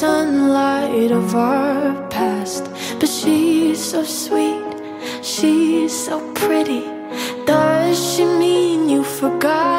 sunlight of our past. But she's so sweet, she's so pretty. Does she mean you forgot?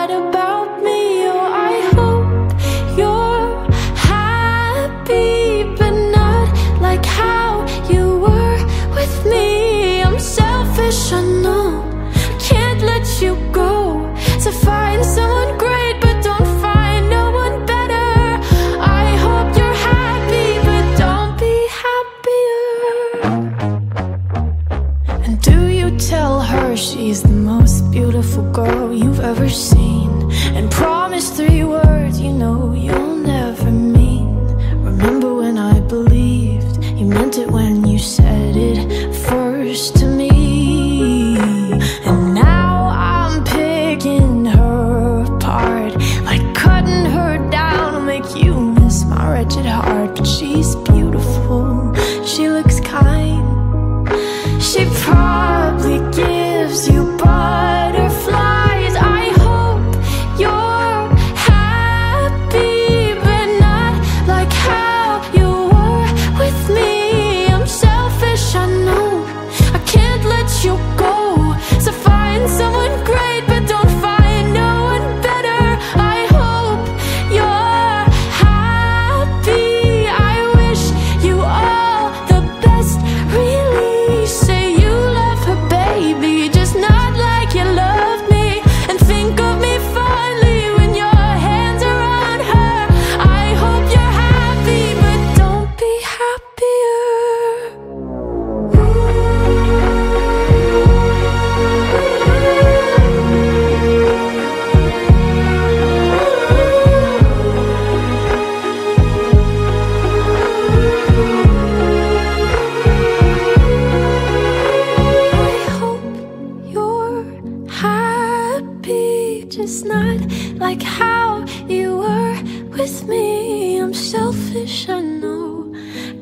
like how you were with me. I'm selfish, I know.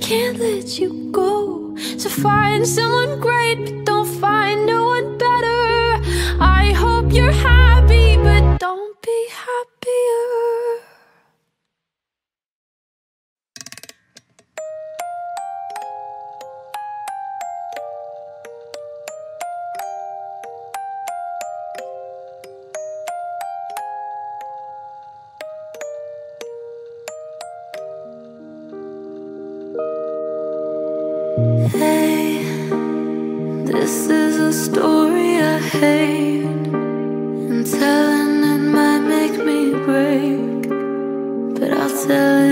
Can't let you go. So find someone great, but don't. pain and telling it might make me break, but I'll tell it.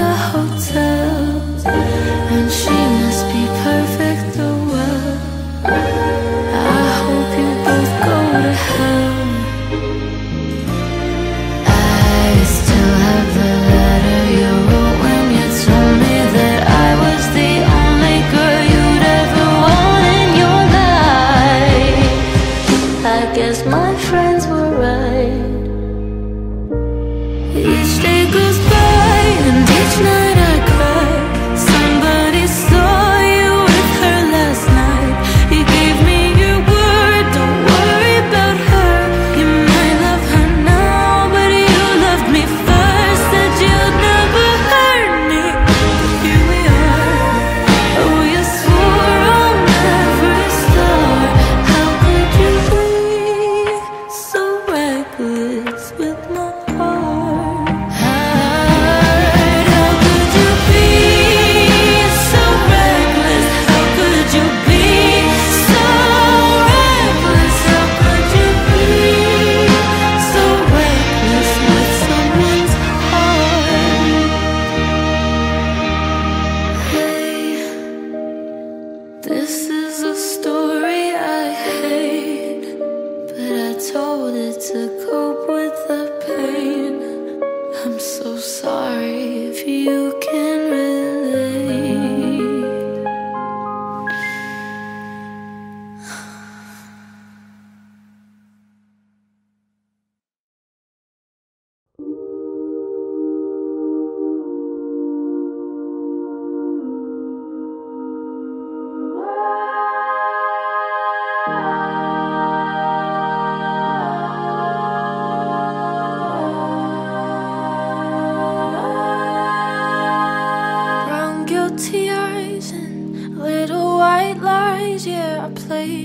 the hotel and she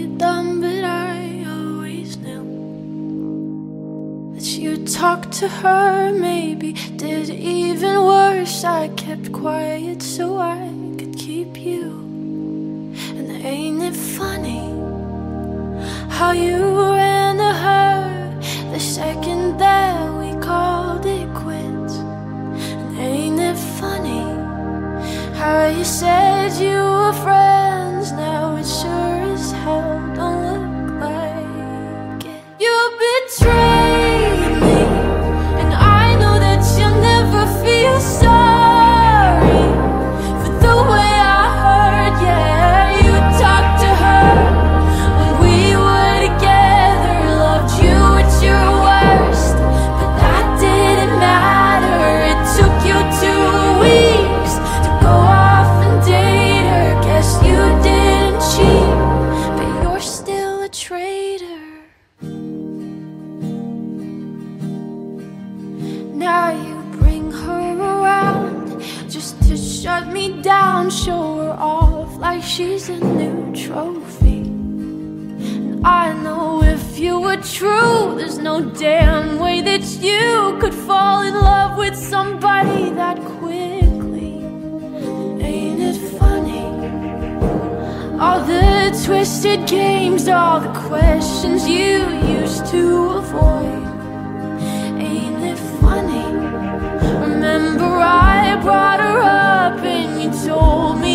Dumb, but I always knew that you talked to her. Maybe did even worse. I kept quiet so I could keep you. And ain't it funny how you ran to her the second that we called it quits? And ain't it funny? How you said you were friends, now it's sure as hell I know if you were true, there's no damn way that you could fall in love with somebody that quickly. Ain't it funny? All the twisted games, all the questions you used to avoid. Ain't it funny? Remember, I brought her up and you told me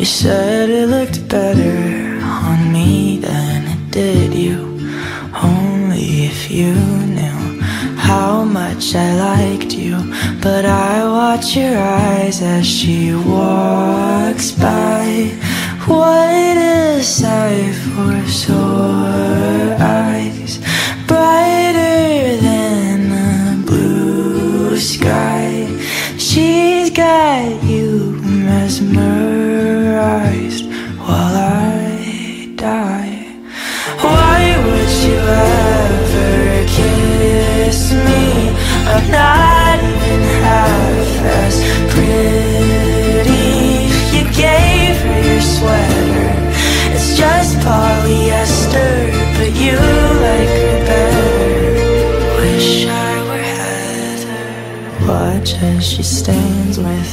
You said it looked better on me than it did you. Only if you knew how much I liked you. But I watch your eyes as she walks by. What a sight for sore eyes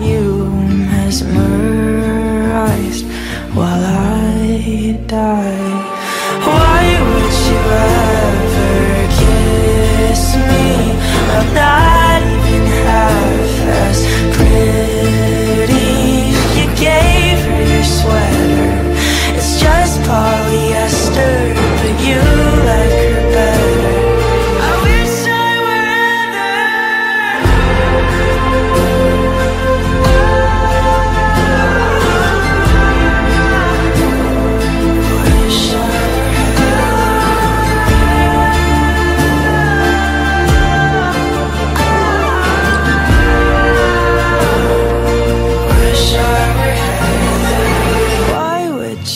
you mesmerized While I die why would you ever kiss me? I'm not